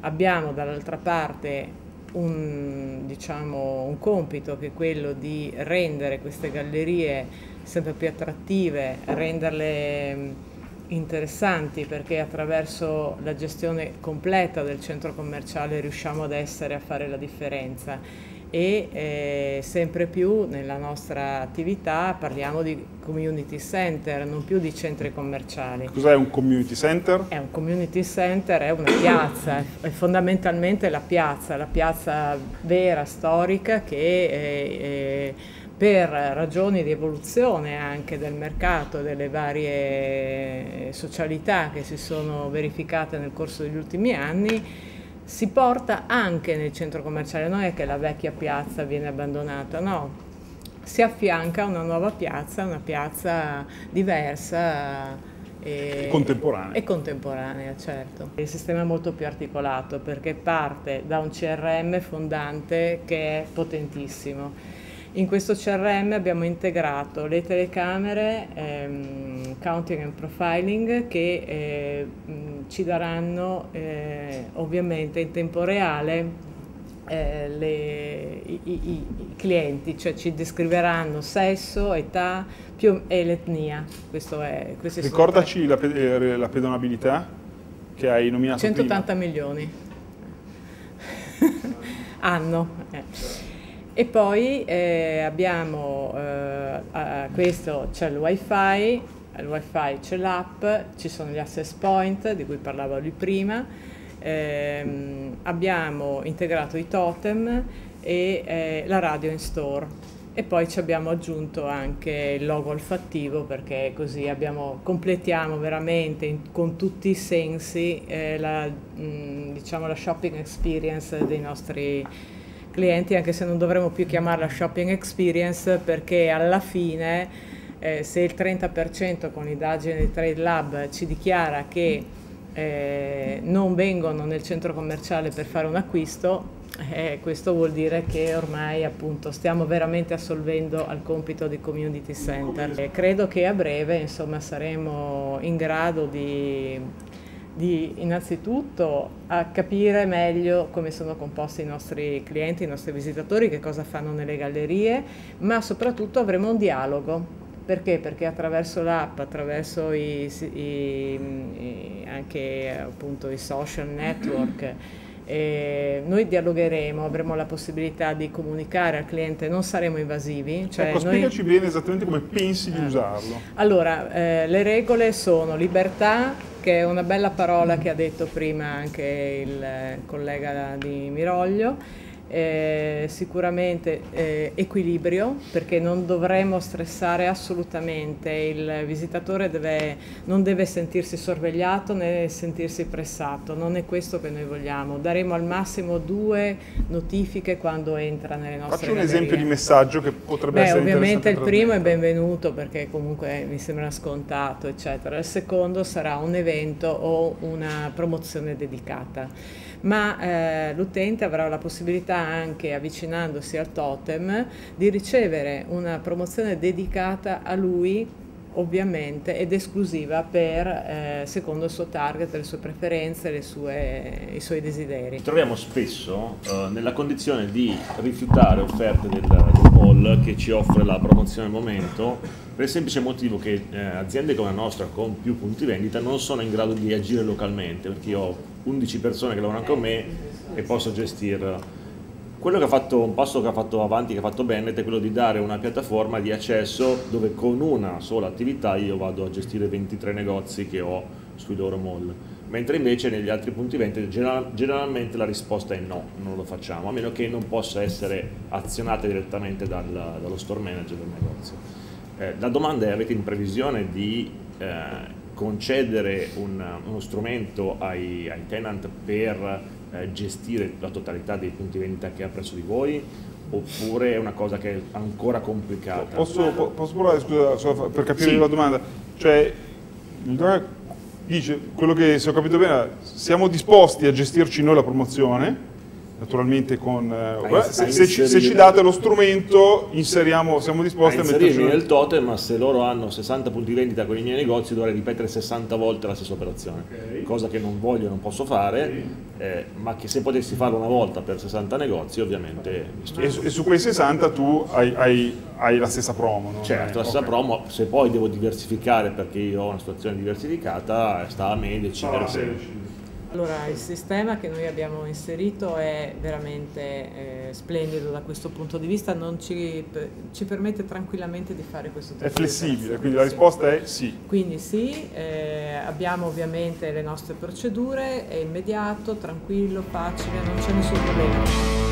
Abbiamo dall'altra parte un, diciamo, un compito che è quello di rendere queste gallerie sempre più attrattive, renderle interessanti perché attraverso la gestione completa del centro commerciale riusciamo ad essere a fare la differenza e eh, sempre più nella nostra attività parliamo di community center, non più di centri commerciali. Cos'è un community center? È un community center, è una piazza, è fondamentalmente la piazza, la piazza vera, storica che eh, per ragioni di evoluzione anche del mercato delle varie socialità che si sono verificate nel corso degli ultimi anni si porta anche nel centro commerciale, non è che la vecchia piazza viene abbandonata, no, si affianca una nuova piazza, una piazza diversa e contemporanea. E contemporanea, certo. Il sistema è molto più articolato perché parte da un CRM fondante che è potentissimo. In questo CRM abbiamo integrato le telecamere, ehm, counting and profiling che eh, ci daranno eh, ovviamente in tempo reale eh, le, i, i, i, clienti, cioè ci descriveranno sesso, età più, e l'etnia. Ricordaci la, eh, la, pedonabilità che hai nominato 180 prima. milioni anno. Eh. E poi eh, abbiamo, eh, questo c'è il wifi, il wifi c'è l'app, ci sono gli access point di cui parlava lui prima, eh, abbiamo integrato i totem e eh, la radio in store. E poi ci abbiamo aggiunto anche il logo olfattivo perché così abbiamo, completiamo veramente in, con tutti i sensi eh, la, mh, diciamo, la shopping experience dei nostri clienti anche se non dovremmo più chiamarla shopping experience perché alla fine eh, se il 30% con l'indagine di Trade Lab ci dichiara che eh, non vengono nel centro commerciale per fare un acquisto, eh, questo vuol dire che ormai appunto stiamo veramente assolvendo al compito di community center. credo che a breve insomma, saremo in grado di, di innanzitutto capire meglio come sono composti i nostri clienti, i nostri visitatori, che cosa fanno nelle gallerie, ma soprattutto avremo un dialogo perché? Perché attraverso l'app, attraverso i, i, anche appunto i social network, eh, noi dialogheremo, avremo la possibilità di comunicare al cliente, non saremo invasivi. Cioè ecco, spiegaci bene esattamente come pensi di eh. usarlo. Allora, eh, le regole sono libertà, che è una bella parola che ha detto prima anche il collega di Miroglio, eh, sicuramente eh, equilibrio perché non dovremo stressare assolutamente, il visitatore deve, non deve sentirsi sorvegliato né sentirsi pressato, non è questo che noi vogliamo, daremo al massimo due notifiche quando entra nelle nostre Faccio un gallerie. esempio di messaggio che potrebbe Beh, essere ovviamente il primo è benvenuto perché comunque mi sembra scontato eccetera, il secondo sarà un evento o una promozione dedicata ma eh, l'utente avrà la possibilità anche avvicinandosi al totem di ricevere una promozione dedicata a lui ovviamente ed esclusiva per, eh, secondo il suo target, le sue preferenze, sue, i suoi desideri. Troviamo spesso eh, nella condizione di rifiutare offerte del, del mall che ci offre la promozione al momento per il semplice motivo che eh, aziende come la nostra con più punti vendita non sono in grado di agire localmente perché io ho 11 persone che lavorano con me e posso gestirla. Quello che ha fatto, un passo che ha fatto avanti, che ha fatto Bennett, è quello di dare una piattaforma di accesso dove con una sola attività io vado a gestire 23 negozi che ho sui loro mall. Mentre invece negli altri punti vendita generalmente la risposta è no, non lo facciamo, a meno che non possa essere azionata direttamente dal, dallo store manager del negozio. Eh, la domanda è avete in previsione di eh, concedere un, uno strumento ai, ai tenant per eh, gestire la totalità dei punti vendita che ha presso di voi oppure è una cosa che è ancora complicata? Posso, posso provare, scusa, per capire sì. la domanda? Cioè, dice, quello che se ho capito bene, siamo disposti a gestirci noi la promozione, naturalmente con... Eh, se, se, ci, se, ci, date lo strumento, inseriamo, siamo disposti a, a metterci... nel totem, ma se loro hanno 60 punti vendita con i miei negozi dovrei ripetere 60 volte la stessa operazione, okay. cosa che non voglio e non posso fare, okay. eh, ma che se potessi farlo una volta per 60 negozi ovviamente... E su, e su, quei 60 tu hai, hai, hai la stessa promo, no? Certo, la stessa okay. promo, se poi devo diversificare perché io ho una situazione diversificata, sta a me decidere se... Allora, il sistema che noi abbiamo inserito è veramente eh, splendido da questo punto di vista, ci, ci, permette tranquillamente di fare questo tipo È flessibile, quindi la risposta è sì. Quindi sì, eh, abbiamo ovviamente le nostre procedure, è immediato, tranquillo, facile, non c'è nessun problema.